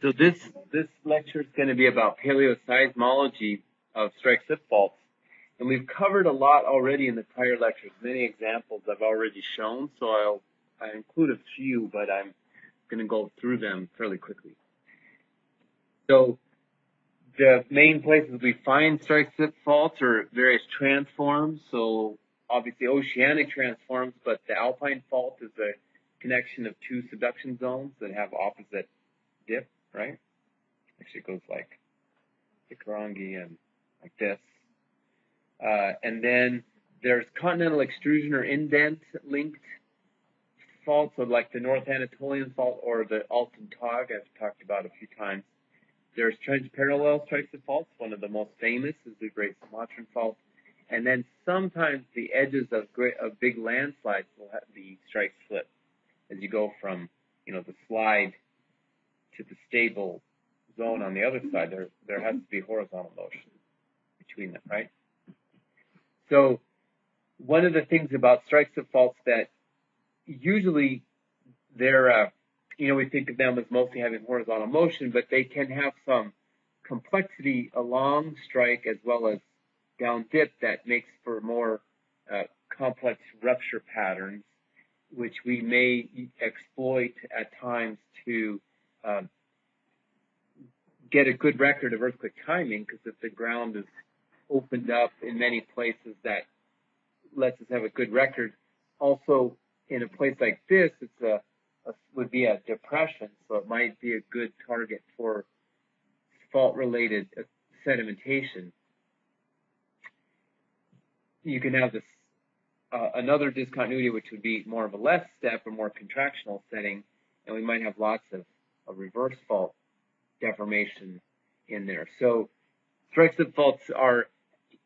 So this this lecture is going to be about paleoseismology of strike slip faults, and we've covered a lot already in the prior lectures. Many examples I've already shown, so I'll I include a few, but I'm going to go through them fairly quickly. So the main places we find strike slip faults are various transforms. So obviously oceanic transforms, but the alpine fault is a connection of two subduction zones that have opposite dip right? Actually, it goes like Hikurangi and like this. Uh, and then there's continental extrusion or indent linked faults, so like the North Anatolian fault or the Altyn Tagh, I've talked about a few times. There's trench parallel strike slip faults. One of the most famous is the Great Sumatran Fault. And then sometimes the edges of, great, of big landslides will have the strike slip as you go from, you know, the slide to the stable zone on the other side, there, there has to be horizontal motion between them, right? So one of the things about strike slip faults that usually they're, uh, you know, we think of them as mostly having horizontal motion, but they can have some complexity along strike as well as down dip that makes for more uh, complex rupture patterns, which we may exploit at times to um, get a good record of earthquake timing because if the ground is opened up in many places that lets us have a good record. Also, in a place like this, it's a, a would be a depression, so it might be a good target for fault-related sedimentation. You can have this uh, another discontinuity, which would be more of a left step or more contractional setting, and we might have lots of a reverse fault deformation in there. So slip faults are,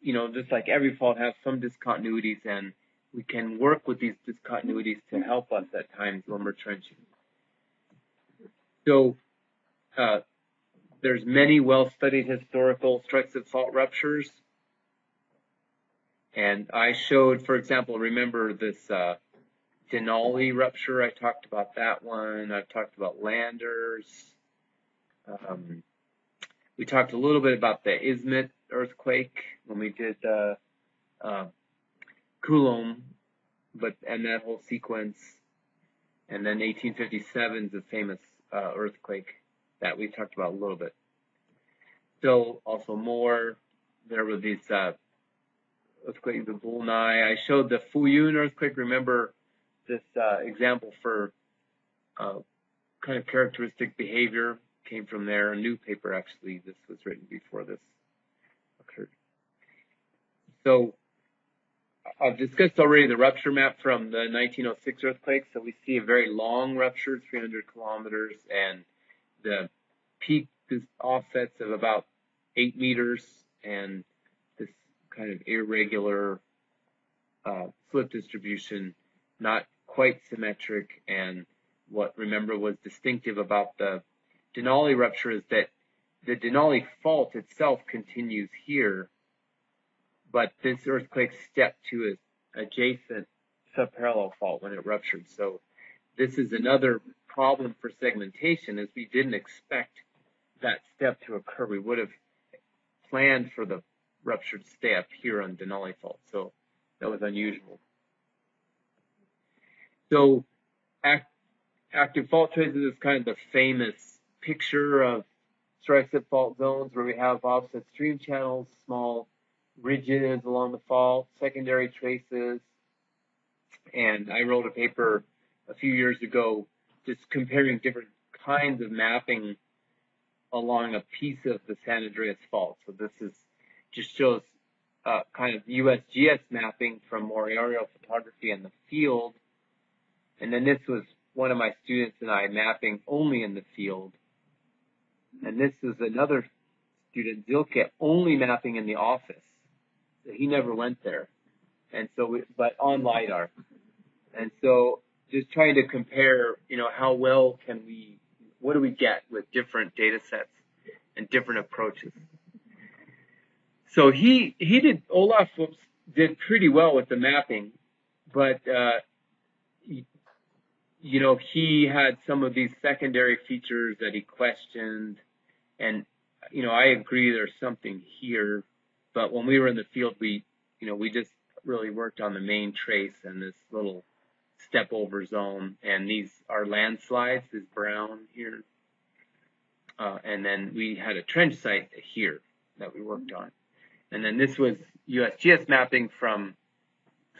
you know, just like every fault has some discontinuities and we can work with these discontinuities to help us at times when we're trenching. So uh, there's many well-studied historical strike slip fault ruptures. And I showed, for example, remember this uh, Denali rupture. I talked about that one. I've talked about Landers. Um, we talked a little bit about the Izmit earthquake when we did uh, uh, Coulomb, but and that whole sequence, and then 1857 is a famous uh, earthquake that we talked about a little bit. Still, also more. There were these uh, earthquakes of Bulnai. I showed the Fuyun earthquake. Remember this uh, example for uh, kind of characteristic behavior came from there. A new paper, actually, this was written before this occurred. So I've discussed already the rupture map from the 1906 earthquake. So we see a very long rupture, 300 kilometers, and the peak offsets of about eight meters, and this kind of irregular uh, slip distribution, not quite symmetric, and what remember was distinctive about the Denali rupture is that the Denali fault itself continues here, but this earthquake stepped to an adjacent subparallel fault when it ruptured. So this is another problem for segmentation is we didn't expect that step to occur. We would have planned for the ruptured step here on Denali fault. So that was unusual. So act, active fault traces is kind of the famous picture of strike slip fault zones where we have offset stream channels, small ridges along the fault, secondary traces. And I wrote a paper a few years ago just comparing different kinds of mapping along a piece of the San Andreas fault. So this is just shows uh, kind of USGS mapping from more aerial photography in the field. And then this was one of my students and I mapping only in the field. And this is another student, Zielke, only mapping in the office. He never went there. And so, we, but on LiDAR. And so just trying to compare, you know, how well can we, what do we get with different data sets and different approaches? So he, he did, Olaf whoops, did pretty well with the mapping, but, uh, you know, he had some of these secondary features that he questioned, and you know, I agree there's something here, but when we were in the field, we, you know, we just really worked on the main trace and this little step over zone, and these are landslides, this brown here, uh, and then we had a trench site here that we worked on, and then this was USGS mapping from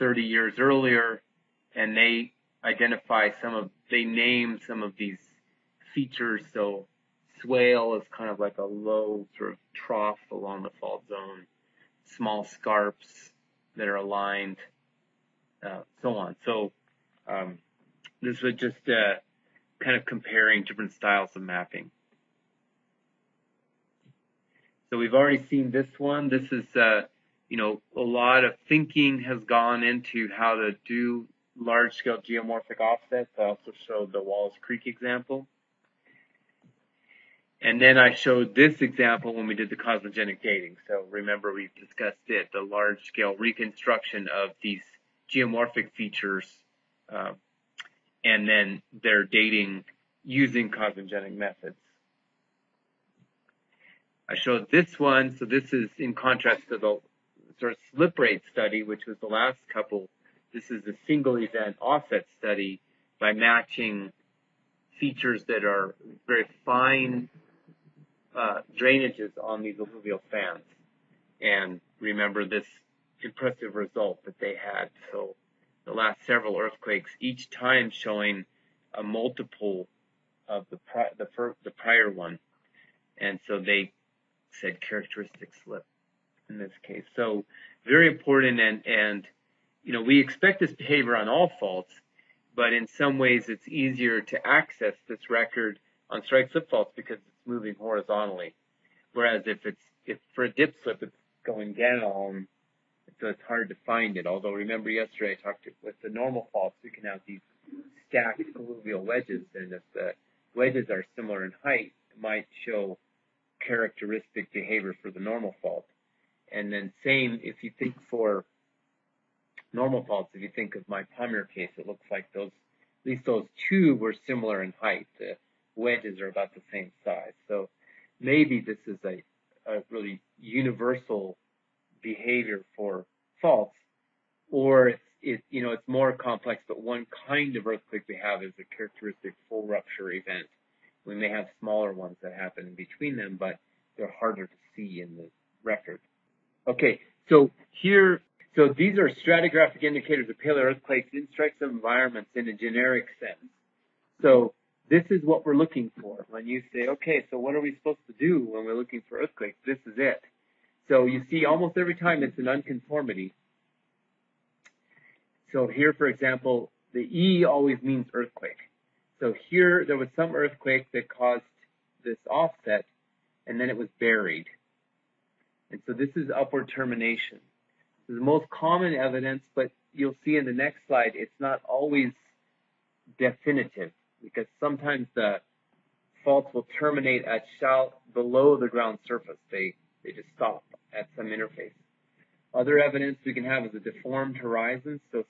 30 years earlier, and they identify some of, they name some of these features. So swale is kind of like a low sort of trough along the fault zone, small scarps that are aligned, uh, so on. So um, this was just uh, kind of comparing different styles of mapping. So we've already seen this one. This is, uh, you know, a lot of thinking has gone into how to do large scale geomorphic offsets. I also showed the Wallace Creek example. And then I showed this example when we did the cosmogenic dating. So remember we discussed it, the large scale reconstruction of these geomorphic features, uh, and then their dating using cosmogenic methods. I showed this one, so this is in contrast to the sort of slip rate study, which was the last couple. This is a single event offset study by matching features that are very fine uh, drainages on these alluvial fans. And remember this impressive result that they had. So the last several earthquakes, each time showing a multiple of the pri- the, the prior one. And so they said characteristic slip in this case. So very important and, and, you know, we expect this behavior on all faults, but in some ways it's easier to access this record on strike slip faults because it's moving horizontally. Whereas if it's, if for a dip slip, it's going down, so it's hard to find it. Although remember yesterday I talked to, with the normal faults, we can have these stacked alluvial wedges, and if the wedges are similar in height, it might show characteristic behavior for the normal fault. And then same if you think for normal faults, if you think of my Palmer case, it looks like those, at least those two were similar in height. The wedges are about the same size. So maybe this is a, a really universal behavior for faults, or it's, it, you know, it's more complex, but one kind of earthquake we have is a characteristic full rupture event. We may have smaller ones that happen in between them, but they're harder to see in the record. Okay, so here, so these are stratigraphic indicators of paleo earthquakes in strike zone environments in a generic sense. So this is what we're looking for. When you say, okay, so what are we supposed to do when we're looking for earthquakes? This is it. So you see almost every time it's an unconformity. So here, for example, the E always means earthquake. So here there was some earthquake that caused this offset and then it was buried. And so this is upward termination. The most common evidence, but you'll see in the next slide, it's not always definitive because sometimes the faults will terminate at shallow, below the ground surface. They, they just stop at some interface. Other evidence we can have is a deformed horizon. So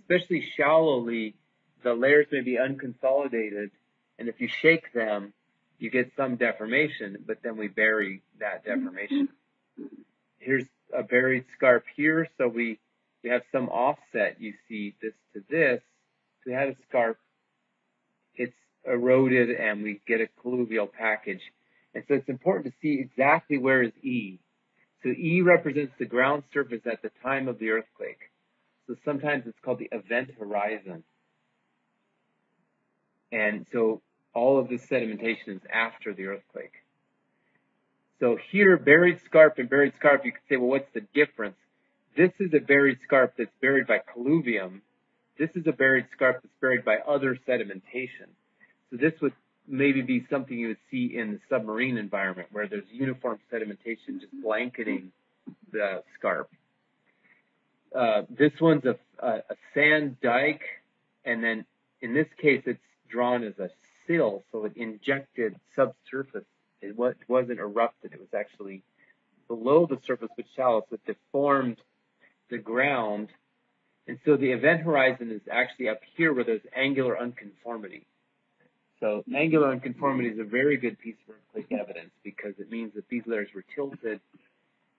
especially shallowly, the layers may be unconsolidated, and if you shake them, you get some deformation, but then we bury that deformation. Here's a buried scarp here, so we, we have some offset. You see this to this. So we had a scarp it's eroded and we get a colluvial package. And so it's important to see exactly where is E. So E represents the ground surface at the time of the earthquake. So sometimes it's called the event horizon. And so all of this sedimentation is after the earthquake. So here, buried scarp and buried scarp, you could say, well, what's the difference? This is a buried scarp that's buried by colluvium, this is a buried scarp that's buried by other sedimentation. So this would maybe be something you would see in the submarine environment where there's uniform sedimentation just blanketing the scarp. Uh, this one's a, a, a, sand dike, and then in this case it's drawn as a sill, so it injected subsurface. It wasn't erupted, it was actually below the surface but shallow, so it deformed the ground And so the event horizon is actually up here where there's angular unconformity. So angular unconformity is a very good piece of earthquake evidence because it means that these layers were tilted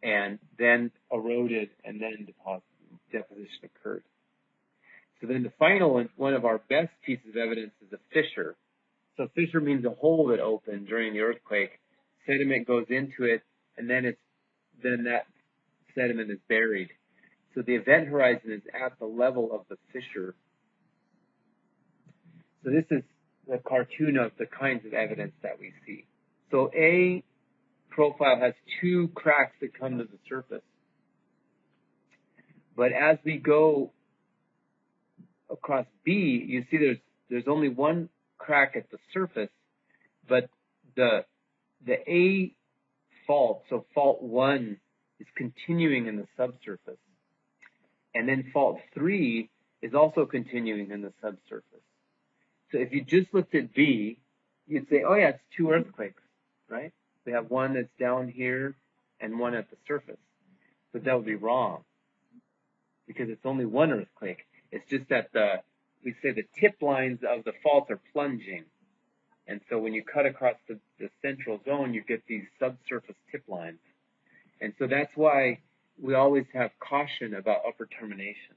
and then eroded and then deposit, deposition occurred. So then the final one, one of our best pieces of evidence is a fissure. So fissure means a hole that opened during the earthquake. Sediment goes into it and then it's, then that sediment is buried. So the event horizon is at the level of the fissure. So this is the cartoon of the kinds of evidence that we see. So A profile has two cracks that come to the surface. But as we go across B, you see there's there's only one crack at the surface, but the the A fault, so fault one, is continuing in the subsurface. And then fault three is also continuing in the subsurface. So if you just looked at B, you'd say, oh yeah, it's two earthquakes, right? We have one that's down here and one at the surface. But that would be wrong because it's only one earthquake. It's just that the, we say the tip lines of the fault are plunging. And so when you cut across the, the central zone, you get these subsurface tip lines. And so that's why we always have caution about upper termination,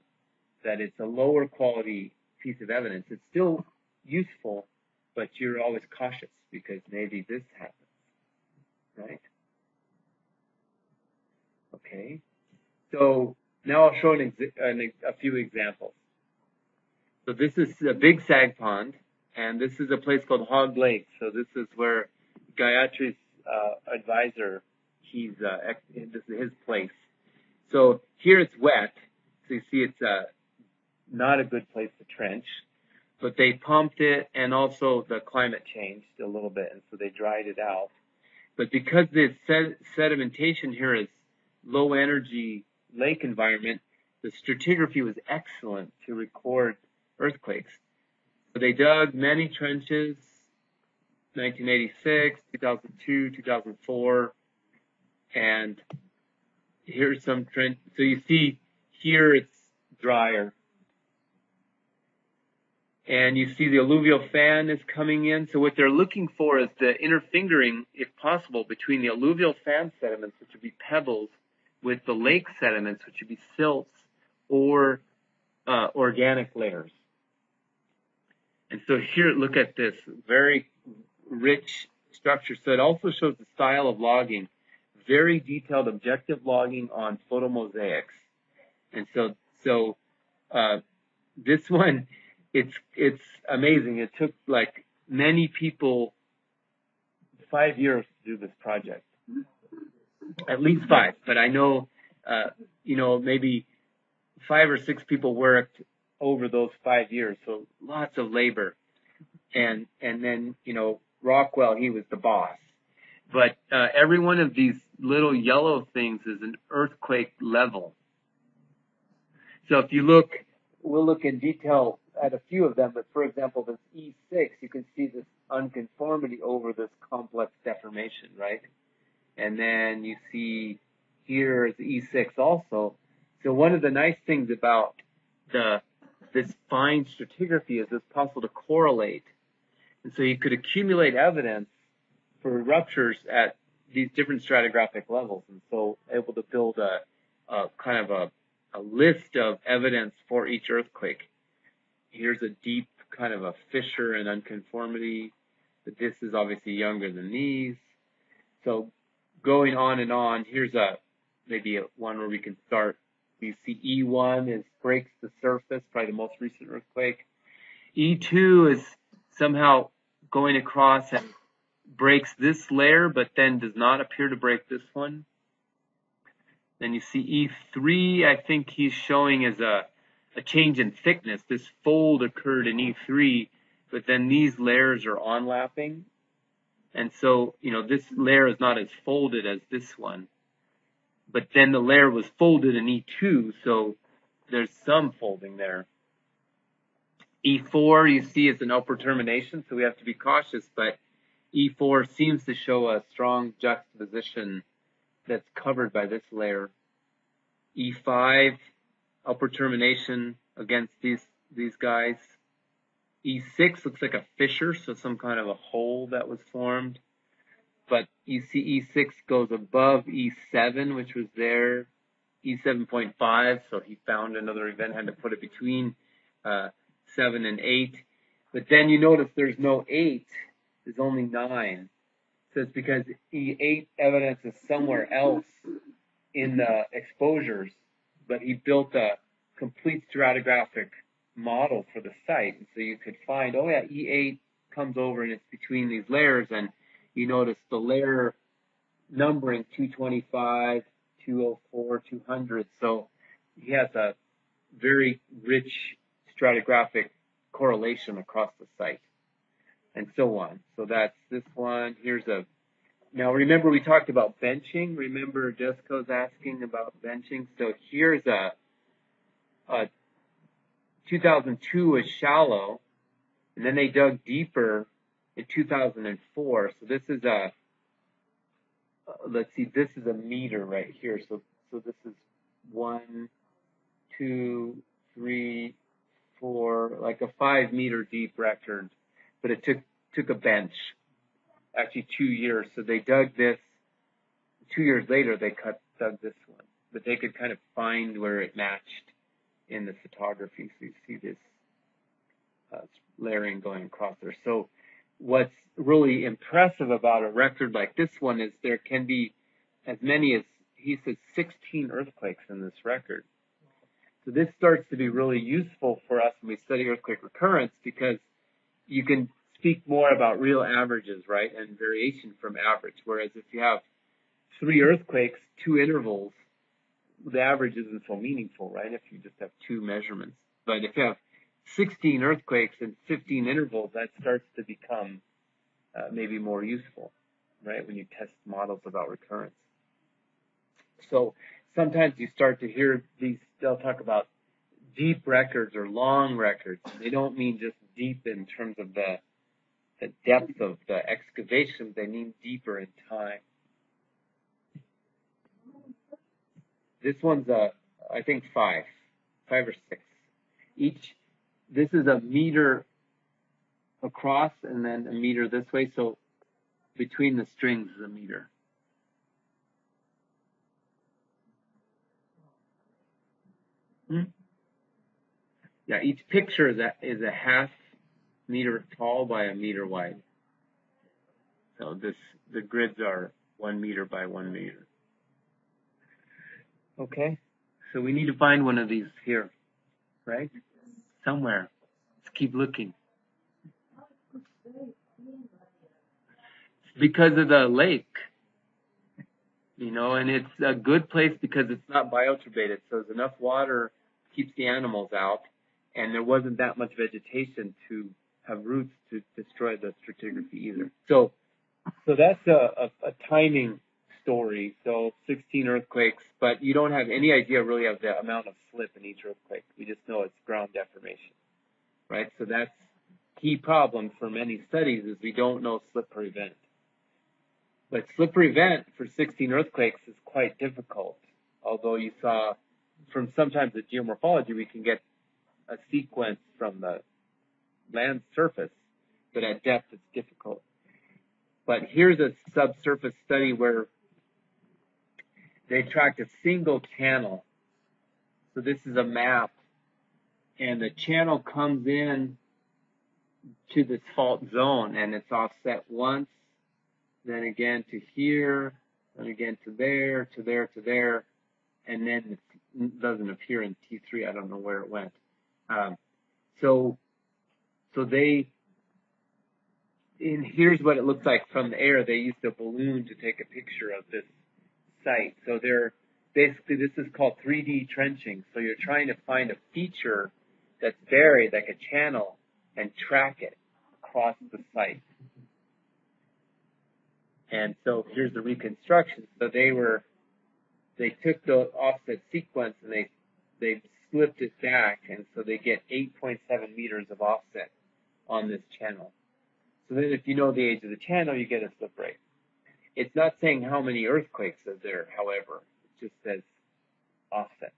that it's a lower quality piece of evidence. It's still useful, but you're always cautious because maybe this happens, right? Okay. So now I'll show an an, a few examples. So this is a big sag pond, and this is a place called Hog Lake. So this is where Gayatri's uh, advisor, he's uh, this is his place. So here it's wet. So you see it's uh, not a good place to trench. But they pumped it and also the climate changed a little bit and so they dried it out. But because the sed- sedimentation here is low energy lake environment, the stratigraphy was excellent to record earthquakes. So they dug many trenches, 1986, 2002, 2004, and here's some trend. So you see here it's drier. And you see the alluvial fan is coming in. So what they're looking for is the interfingering, if possible, between the alluvial fan sediments, which would be pebbles, with the lake sediments, which would be silts or uh, organic layers. And so here, look at this very rich structure. So it also shows the style of logging very detailed objective logging on photomosaics. And so, so, uh, this one, it's, it's amazing. It took like many people five years to do this project. At least five, but I know, uh, you know, maybe five or six people worked over those five years. So lots of labor. And, and then, you know, Rockwell, he was the boss. But uh, every one of these little yellow things is an earthquake level. So if you look, we'll look in detail at a few of them, but for example, this E6, you can see this unconformity over this complex deformation, right? And then you see here is E6 also. So one of the nice things about the this fine stratigraphy is it's possible to correlate. And so you could accumulate evidence for ruptures at these different stratigraphic levels, and so able to build a, a kind of a, a list of evidence for each earthquake. Here's a deep kind of a fissure and unconformity, but this is obviously younger than these. So going on and on, here's a maybe one where we can start. You see E1 is breaks the surface, probably the most recent earthquake. E2 is somehow going across and breaks this layer, but then does not appear to break this one. Then you see E3, I think he's showing as a, a change in thickness. This fold occurred in E3, but then these layers are onlapping. And so, you know, this layer is not as folded as this one. But then the layer was folded in E2, so there's some folding there. E4, you see, is an upper termination, so we have to be cautious, but E4 seems to show a strong juxtaposition that's covered by this layer. E5, upper termination against these these guys. E6 looks like a fissure, so some kind of a hole that was formed. But you see E6 goes above E7, which was there, E7.5, so he found another event, had to put it between uh, 7 and 8. But then you notice there's no 8, there's only 9. So it's because E8 evidence is somewhere else in the exposures, but he built a complete stratigraphic model for the site. And so you could find, oh yeah, E8 comes over and it's between these layers and you notice the layer numbering 225, 204, 200. So he has a very rich stratigraphic correlation across the site and so on. So that's this one. Here's a, now remember we talked about benching. Remember Jessica's asking about benching. So here's a, a 2002 was shallow, and then they dug deeper in 2004. So this is a, uh, let's see, this is a meter right here. So, so this is one, two, three, four, like a five meter deep record, but it took, took a bench, actually two years. So they dug this, two years later they cut, dug this one, but they could kind of find where it matched in the photography. So you see this uh, layering going across there. So what's really impressive about a record like this one is there can be as many as he says 16 earthquakes in this record. So this starts to be really useful for us when we study earthquake recurrence because you can speak more about real averages, right, and variation from average. Whereas if you have three earthquakes, two intervals, the average isn't so meaningful, right? If you just have two measurements. But if you have 16 earthquakes and 15 intervals, that starts to become uh, maybe more useful, right? When you test models about recurrence. So sometimes you start to hear these, they'll talk about deep records or long records. They don't mean just deep in terms of the, the depth of the excavation, they mean deeper in time. This one's a, I think five, five or six. Each, this is a meter across and then a meter this way. So between the strings is a meter. Hmm? Yeah, each picture is a, is a half meter tall by a meter wide. So this, the grids are one meter by one meter. Okay. So we need to find one of these here, right? Somewhere. Let's keep looking. Because of the lake. You know, and it's a good place because it's not bioturbated, so there's enough water keeps the animals out, and there wasn't that much vegetation to have roots to destroy the stratigraphy either. So, so that's a, a, a timing story. So 16 earthquakes, but you don't have any idea really of the amount of slip in each earthquake. We just know it's ground deformation, right? So that's key problem for many studies is we don't know slip per event. But slip per event for 16 earthquakes is quite difficult. Although you saw from sometimes the geomorphology, we can get a sequence from the land surface, but at depth it's difficult. But here's a subsurface study where they tracked a single channel. So this is a map and the channel comes in to this fault zone and it's offset once, then again to here, and again to there, to there, to there, and then it doesn't appear in T3. I don't know where it went. Um, so, so they, and here's what it looks like from the air. They used a balloon to take a picture of this site. So they're basically this is called 3D trenching. So you're trying to find a feature that's buried like a channel and track it across the site. And so here's the reconstruction. So they were they took the offset sequence and they they flipped it back and so they get 8.7 meters of offset on this channel. So then if you know the age of the channel, you get a slip rate. It's not saying how many earthquakes are there, however. It just says offset.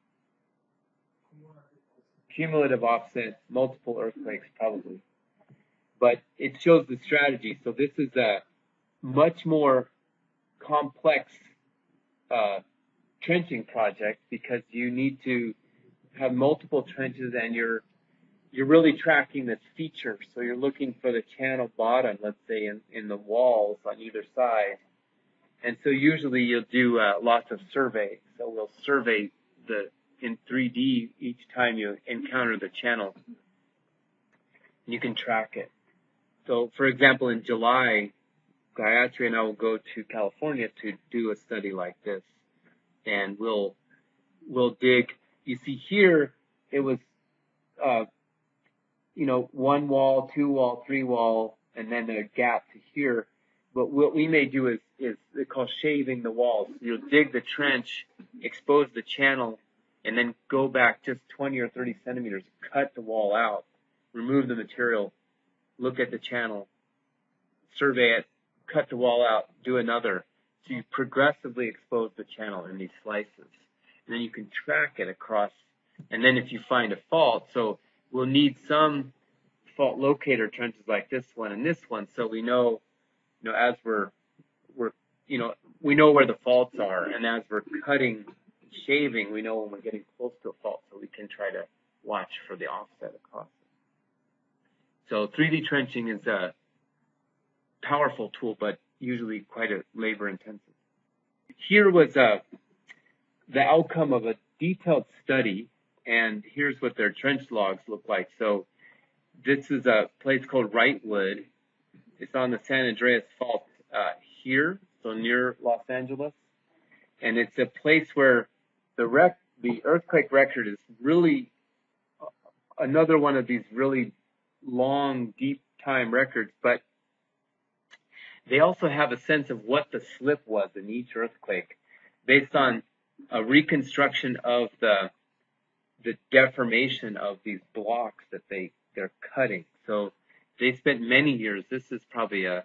cumulative offset, multiple earthquakes probably. But it shows the strategy. So this is a much more complex uh, trenching project because you need to have multiple trenches and you're you're really tracking this feature. So you're looking for the channel bottom, let's say in, in the walls on either side. And so usually you'll do uh, lots of survey. So we'll survey the in 3D each time you encounter the channel. You can track it. So for example, in July, Gayatri and I will go to California to do a study like this. And we'll, we'll dig. You see here, it was, uh, you know, one wall, two wall, three wall, and then a gap to here. But what we may do is, is called shaving the walls. You'll dig the trench, expose the channel, and then go back just 20 or 30 centimeters, cut the wall out, remove the material, look at the channel, survey it, cut the wall out, do another. So you progressively expose the channel in these slices. And then you can track it across. And then if you find a fault, so we'll need some fault locator trenches like this one and this one, so we know, you know, as we're, we're, you know, we know where the faults are, and as we're cutting, shaving, we know when we're getting close to a fault, so we can try to watch for the offset across. So 3D trenching is a powerful tool, but usually quite a labor intensive. Here was uh, the outcome of a detailed study and here's what their trench logs look like. So this is a place called Wrightwood. It's on the San Andreas Fault uh, here, so near Los Angeles, and it's a place where the rec- the earthquake record is really uh, another one of these really long, deep time records, but they also have a sense of what the slip was in each earthquake based on a reconstruction of the the deformation of these blocks that they they're cutting. So they spent many years. This is probably a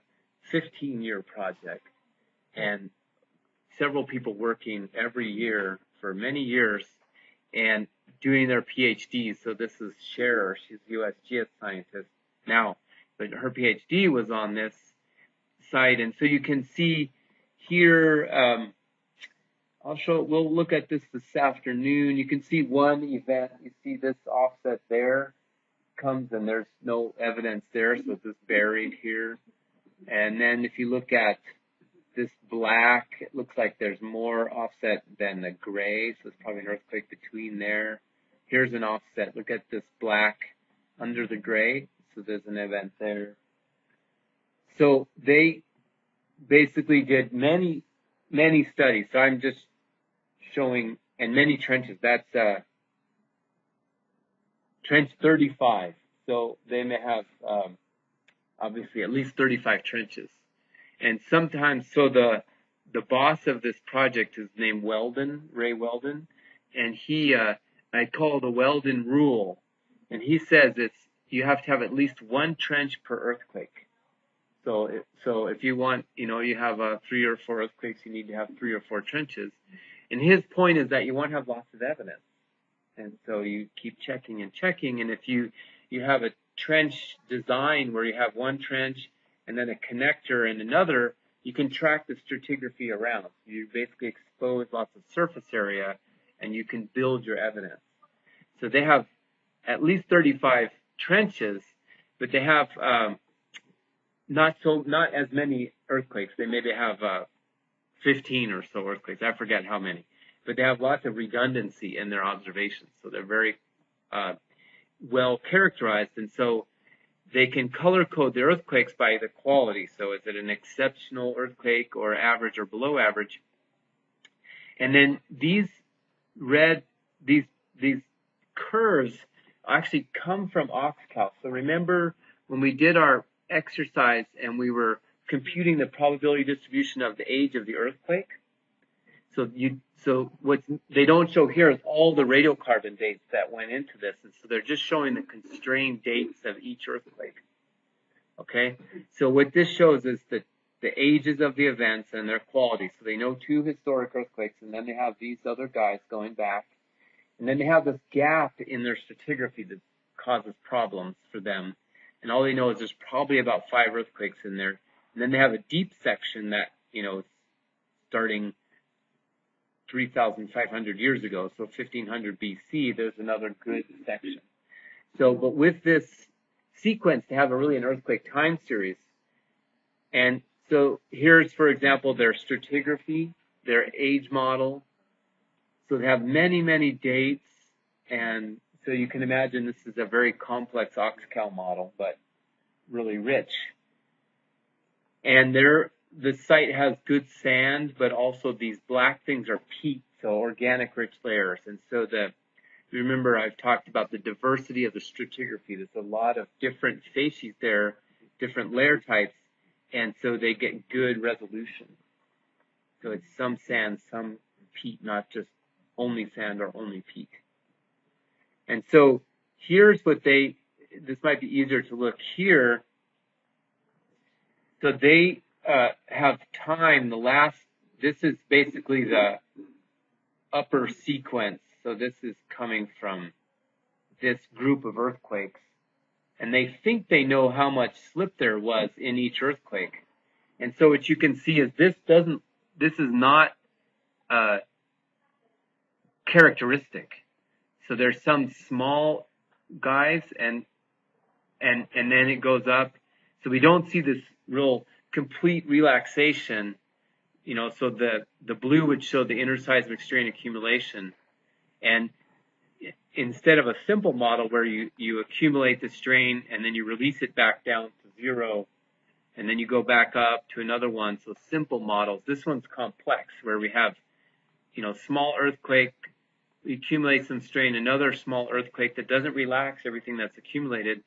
15 year project, and several people working every year for many years and doing their PhDs. So this is Scharer. She's a USGS scientist now, but her PhD was on this site, and so you can see here. Um, I'll show, we'll look at this this afternoon. You can see one event. You see this offset there comes and there's no evidence there, so it's just buried here. And then if you look at this black, it looks like there's more offset than the gray, so it's probably an earthquake between there. Here's an offset. Look at this black under the gray, so there's an event there. So they basically did many, many studies. So I'm just showing, and many trenches. That's uh, trench 35. So they may have um, obviously at least 35 trenches. And sometimes, so the the boss of this project is named Weldon, Ray Weldon, and he uh, I call the Weldon rule, and he says it's you have to have at least one trench per earthquake. So, so if you want, you know, you have uh, three or four earthquakes, you need to have three or four trenches. And his point is that you want to have lots of evidence. And so you keep checking and checking. And if you, you have a trench design where you have one trench and then a connector and another, you can track the stratigraphy around. You basically expose lots of surface area and you can build your evidence. So they have at least 35 trenches, but they have um, not so not as many earthquakes. They maybe have uh, 15 or so earthquakes. I forget how many, but they have lots of redundancy in their observations. So they're very uh, well characterized, and so they can color code the earthquakes by the quality. So is it an exceptional earthquake or average or below average? And then these red, these these curves actually come from OxCal. So remember when we did our exercise and we were computing the probability distribution of the age of the earthquake. So you, so what they don't show here is all the radiocarbon dates that went into this. And so they're just showing the constrained dates of each earthquake. Okay. So what this shows is that the ages of the events and their quality. So they know two historic earthquakes and then they have these other guys going back And then they have this gap in their stratigraphy that causes problems for them. And all they know is there's probably about five earthquakes in there. And then they have a deep section that, you know, starting 3,500 years ago, so 1500 BC, there's another good section. So, but with this sequence to have a really an earthquake time series, and so here's, for example, their stratigraphy, their age model. So they have many, many dates, and so you can imagine this is a very complex OxCal model, but really rich. And there, the site has good sand, but also these black things are peat, so organic rich layers. And so the, remember I've talked about the diversity of the stratigraphy. There's a lot of different facies there, different layer types, and so they get good resolution. So it's some sand, some peat, not just only sand or only peat. And so here's what they, this might be easier to look here. So they uh, have time, the last, this is basically the upper sequence. So this is coming from this group of earthquakes. And they think they know how much slip there was in each earthquake. And so what you can see is this doesn't, this is not uh, characteristic. So there's some small guys and and and then it goes up. So we don't see this real complete relaxation, you know, so the, the blue would show the interseismic strain accumulation. And instead of a simple model where you, you accumulate the strain and then you release it back down to zero, and then you go back up to another one. So simple models. This one's complex where we have, you know, small earthquake, we accumulate some strain, another small earthquake that doesn't relax everything that's accumulated,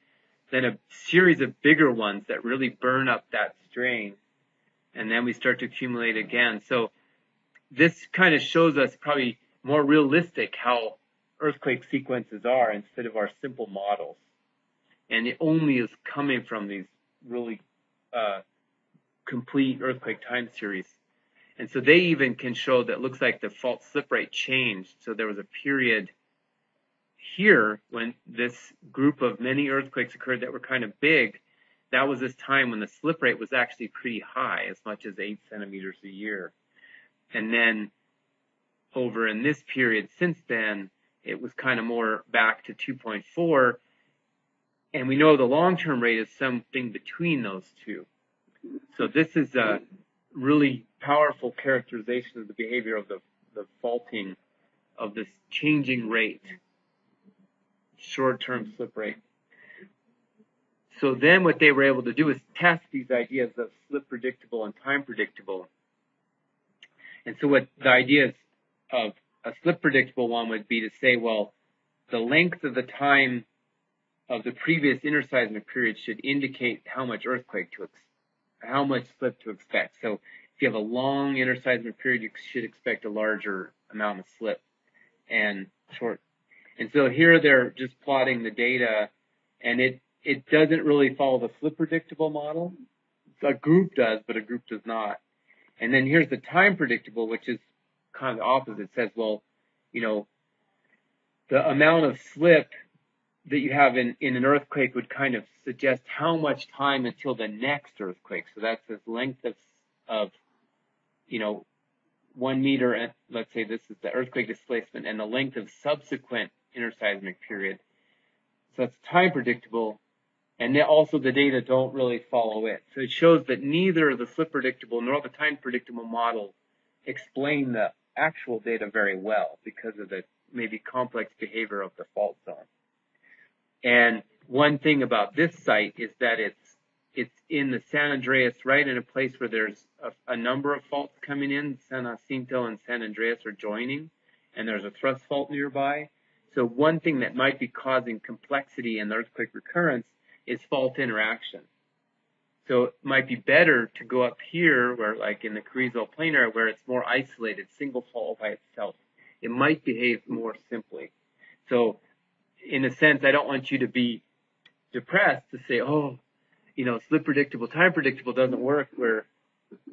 then a series of bigger ones that really burn up that and then we start to accumulate again. So this kind of shows us probably more realistic how earthquake sequences are instead of our simple models. And it only is coming from these really uh, complete earthquake time series. And so they even can show that looks like the fault slip rate changed. So there was a period here, when this group of many earthquakes occurred that were kind of big, that was this time when the slip rate was actually pretty high, as much as eight centimeters a year. And then over in this period since then, it was kind of more back to 2.4. And we know the long-term rate is something between those two. So this is a really powerful characterization of the behavior of the, the faulting of this changing rate short-term slip rate. So then what they were able to do is test these ideas of slip predictable and time predictable. And so what the ideas of a slip predictable one would be to say, well, the length of the time of the previous interseismic period should indicate how much earthquake to, ex- how much slip to expect. So if you have a long interseismic period, you should expect a larger amount of slip and short and so here they're just plotting the data and it, it doesn't really follow the slip predictable model. A group does, but a group does not. And then here's the time predictable, which is kind of the opposite. It says, well, you know, the amount of slip that you have in, in an earthquake would kind of suggest how much time until the next earthquake. So that's the length of, of, you know, one meter, and let's say this is the earthquake displacement and the length of subsequent interseismic period. So that's time predictable, and also the data don't really follow it. So it shows that neither the slip predictable nor the time predictable model explain the actual data very well because of the maybe complex behavior of the fault zone. And one thing about this site is that it's it's in the San Andreas, right in a place where there's a, a number of faults coming in. San Jacinto and San Andreas are joining, and there's a thrust fault nearby. So one thing that might be causing complexity in earthquake recurrence is fault interaction. So it might be better to go up here where like in the Carrizo Plain where it's more isolated, single fault by itself. It might behave more simply. So in a sense, I don't want you to be depressed to say, oh, you know, slip predictable, time predictable doesn't work where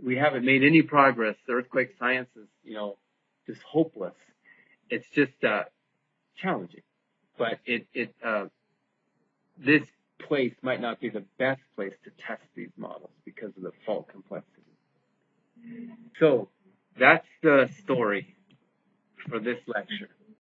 we haven't made any progress. The earthquake science is, you know, just hopeless. It's just, uh, challenging. But it, it, uh, this place might not be the best place to test these models because of the fault complexity. So that's the story for this lecture.